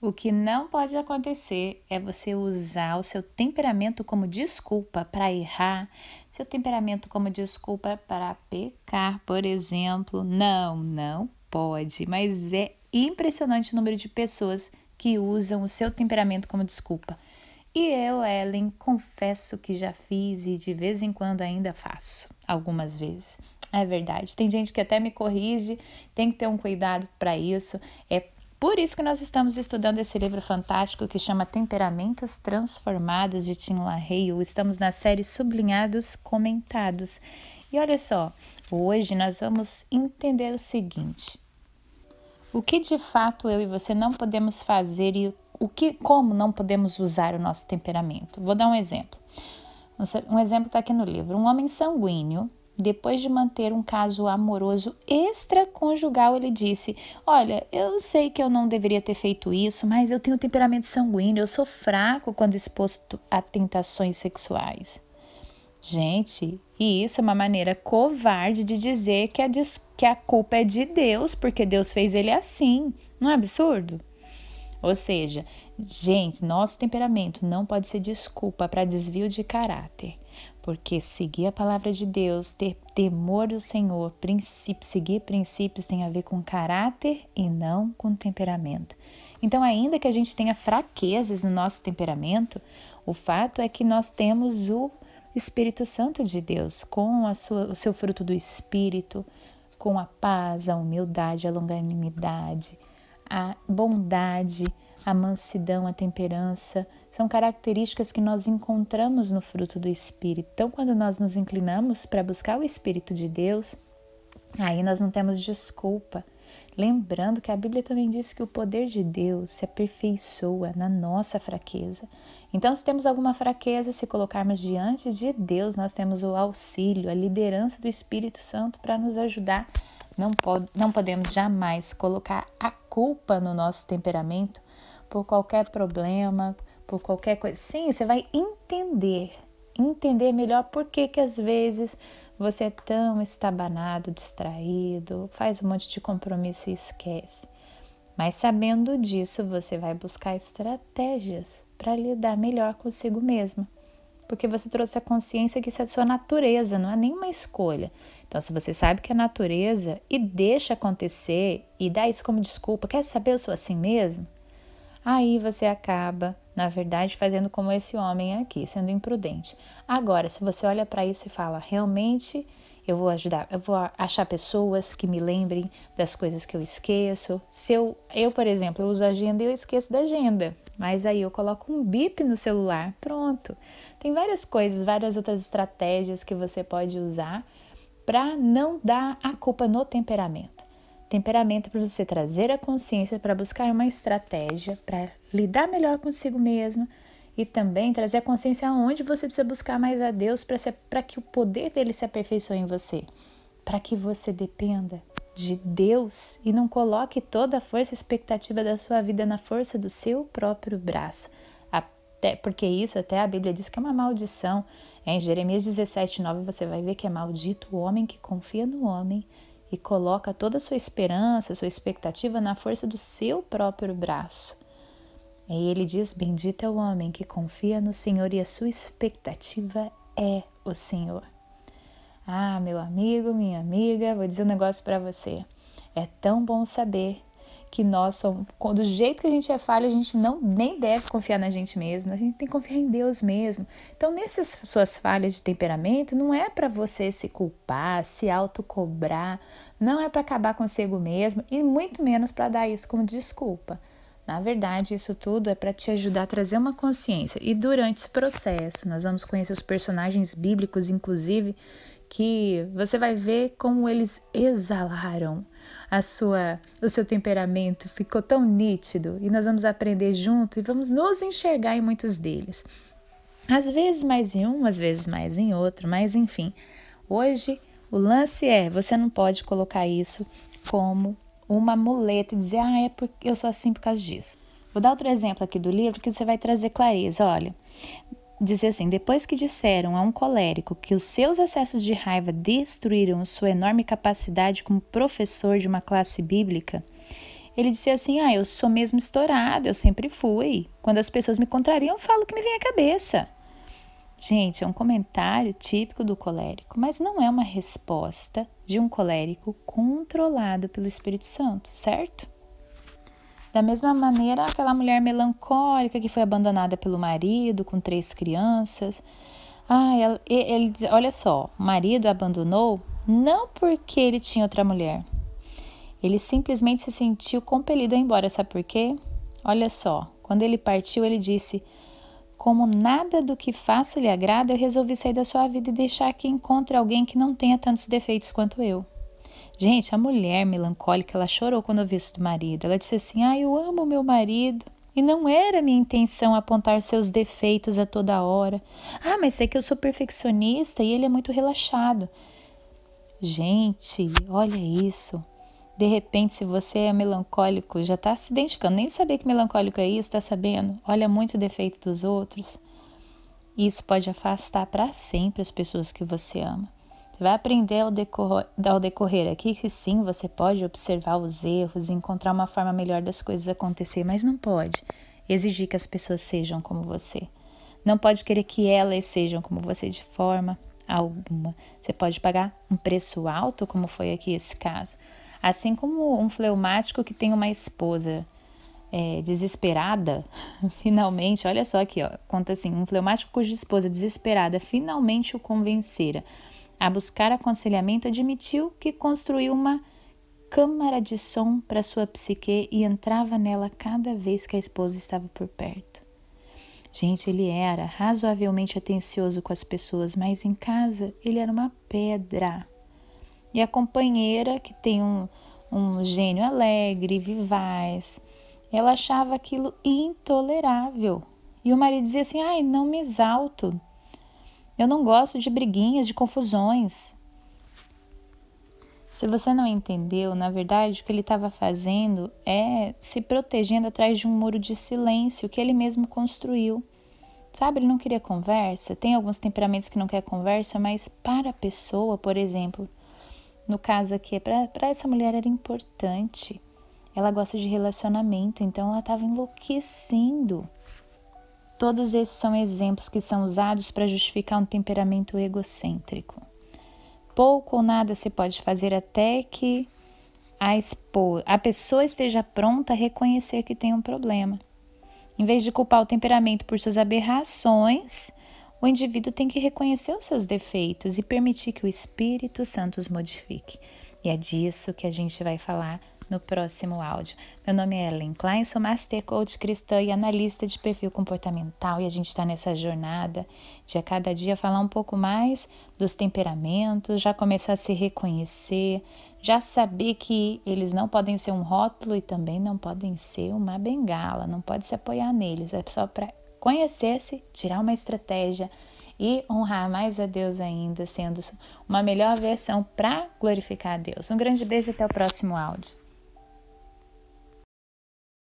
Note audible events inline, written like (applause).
O que não pode acontecer é você usar o seu temperamento como desculpa para errar, seu temperamento como desculpa para pecar, por exemplo. Não, não pode, mas é impressionante o número de pessoas que usam o seu temperamento como desculpa. E eu, Ellen, confesso que já fiz e de vez em quando ainda faço, algumas vezes. É verdade. Tem gente que até me corrige, tem que ter um cuidado para isso. É por isso que nós estamos estudando esse livro fantástico que chama Temperamentos Transformados de Tim LaHaye. Estamos na série Sublinhados Comentados. E olha só, hoje nós vamos entender o seguinte: o que de fato eu e você não podemos fazer e o que, como não podemos usar o nosso temperamento. Vou dar um exemplo. Um exemplo está aqui no livro. Um homem sanguíneo depois de manter um caso amoroso extraconjugal, ele disse: Olha, eu sei que eu não deveria ter feito isso, mas eu tenho temperamento sanguíneo, eu sou fraco quando exposto a tentações sexuais. Gente, e isso é uma maneira covarde de dizer que a, que a culpa é de Deus, porque Deus fez ele assim. Não é absurdo? Ou seja, gente, nosso temperamento não pode ser desculpa para desvio de caráter porque seguir a palavra de Deus, ter temor do Senhor, princípio, seguir princípios tem a ver com caráter e não com temperamento. Então, ainda que a gente tenha fraquezas no nosso temperamento, o fato é que nós temos o Espírito Santo de Deus, com sua, o seu fruto do Espírito, com a paz, a humildade, a longanimidade, a bondade, a mansidão, a temperança, são características que nós encontramos no fruto do Espírito. Então, quando nós nos inclinamos para buscar o Espírito de Deus, aí nós não temos desculpa. Lembrando que a Bíblia também diz que o poder de Deus se aperfeiçoa na nossa fraqueza. Então, se temos alguma fraqueza, se colocarmos diante de Deus, nós temos o auxílio, a liderança do Espírito Santo para nos ajudar. Não, não podemos jamais colocar a culpa no nosso temperamento por qualquer problema, por qualquer coisa. Sim, você vai entender, entender melhor por que que às vezes você é tão estabanado, distraído, faz um monte de compromisso e esquece. Mas sabendo disso, você vai buscar estratégias para lidar melhor consigo mesmo. Porque você trouxe a consciência que isso é sua natureza, não é nenhuma escolha. Então, se você sabe que é natureza e deixa acontecer e dá isso como desculpa, quer saber, eu sou assim mesmo? Aí você acaba na verdade, fazendo como esse homem aqui, sendo imprudente. Agora, se você olha para isso e fala, realmente eu vou ajudar, eu vou achar pessoas que me lembrem das coisas que eu esqueço. Se eu, eu por exemplo, eu uso agenda e eu esqueço da agenda, mas aí eu coloco um bip no celular, pronto. Tem várias coisas, várias outras estratégias que você pode usar para não dar a culpa no temperamento. Temperamento é para você trazer a consciência para buscar uma estratégia para lidar melhor consigo mesmo e também trazer a consciência aonde você precisa buscar mais a Deus para que o poder dele se aperfeiçoe em você, para que você dependa de Deus e não coloque toda a força e expectativa da sua vida na força do seu próprio braço. Até porque isso até a Bíblia diz que é uma maldição. Em Jeremias 17, 9 você vai ver que é maldito o homem que confia no homem e coloca toda a sua esperança, sua expectativa na força do seu próprio braço. E ele diz: Bendito é o homem que confia no Senhor e a sua expectativa é o Senhor. Ah, meu amigo, minha amiga, vou dizer um negócio para você. É tão bom saber que nós somos, do jeito que a gente é falho, a gente não nem deve confiar na gente mesmo, a gente tem que confiar em Deus mesmo. Então, nessas suas falhas de temperamento, não é para você se culpar, se autocobrar, não é para acabar consigo mesmo e muito menos para dar isso como desculpa. Na verdade, isso tudo é para te ajudar a trazer uma consciência. E durante esse processo, nós vamos conhecer os personagens bíblicos, inclusive, que você vai ver como eles exalaram a sua, o seu temperamento ficou tão nítido e nós vamos aprender junto e vamos nos enxergar em muitos deles. Às vezes mais em um, às vezes mais em outro, mas enfim, hoje o lance é, você não pode colocar isso como uma muleta e dizer, ah, é porque eu sou assim por causa disso. Vou dar outro exemplo aqui do livro que você vai trazer clareza. Olha, dizer assim: depois que disseram a um colérico que os seus acessos de raiva destruíram sua enorme capacidade como professor de uma classe bíblica, Ele disse assim: Ah, eu sou mesmo estourado, eu sempre fui. Quando as pessoas me contrariam, eu falo que me vem à cabeça. Gente, é um comentário típico do colérico, mas não é uma resposta de um colérico controlado pelo Espírito Santo, certo? Da mesma maneira, aquela mulher melancólica que foi abandonada pelo marido com três crianças. Ah, ele, ele olha só, o marido abandonou não porque ele tinha outra mulher. Ele simplesmente se sentiu compelido a ir embora, sabe por quê? Olha só, quando ele partiu, ele disse: como nada do que faço lhe agrada, eu resolvi sair da sua vida e deixar que encontre alguém que não tenha tantos defeitos quanto eu. Gente, a mulher melancólica, ela chorou quando ouviu isso do marido. Ela disse assim: Ah, eu amo meu marido. E não era minha intenção apontar seus defeitos a toda hora. Ah, mas sei que eu sou perfeccionista e ele é muito relaxado. Gente, olha isso. De repente, se você é melancólico, já está se identificando, nem saber que melancólico é isso, está sabendo, olha muito o defeito dos outros. Isso pode afastar para sempre as pessoas que você ama. Você vai aprender ao decorrer, ao decorrer aqui que sim, você pode observar os erros e encontrar uma forma melhor das coisas acontecer, mas não pode exigir que as pessoas sejam como você. Não pode querer que elas sejam como você de forma alguma. Você pode pagar um preço alto, como foi aqui esse caso, Assim como um fleumático que tem uma esposa é, desesperada, (laughs) finalmente, olha só aqui, ó, conta assim: um fleumático cuja esposa desesperada finalmente o convencera a buscar aconselhamento, admitiu que construiu uma câmara de som para sua psique e entrava nela cada vez que a esposa estava por perto. Gente, ele era razoavelmente atencioso com as pessoas, mas em casa ele era uma pedra. E a companheira, que tem um, um gênio alegre, vivaz, ela achava aquilo intolerável. E o marido dizia assim: ai, não me exalto. Eu não gosto de briguinhas, de confusões. Se você não entendeu, na verdade, o que ele estava fazendo é se protegendo atrás de um muro de silêncio que ele mesmo construiu. Sabe, ele não queria conversa. Tem alguns temperamentos que não quer conversa, mas para a pessoa, por exemplo, no caso aqui, para essa mulher era importante. Ela gosta de relacionamento, então ela estava enlouquecendo. Todos esses são exemplos que são usados para justificar um temperamento egocêntrico. Pouco ou nada se pode fazer até que a, a pessoa esteja pronta a reconhecer que tem um problema. Em vez de culpar o temperamento por suas aberrações, o indivíduo tem que reconhecer os seus defeitos e permitir que o Espírito Santo os modifique. E é disso que a gente vai falar no próximo áudio. Meu nome é Ellen Klein, sou Master Coach cristã e analista de perfil comportamental, e a gente está nessa jornada de a cada dia falar um pouco mais dos temperamentos, já começar a se reconhecer, já saber que eles não podem ser um rótulo e também não podem ser uma bengala, não pode se apoiar neles, é só para conhecer-se, tirar uma estratégia e honrar mais a Deus ainda, sendo uma melhor versão para glorificar a Deus. Um grande beijo até o próximo áudio.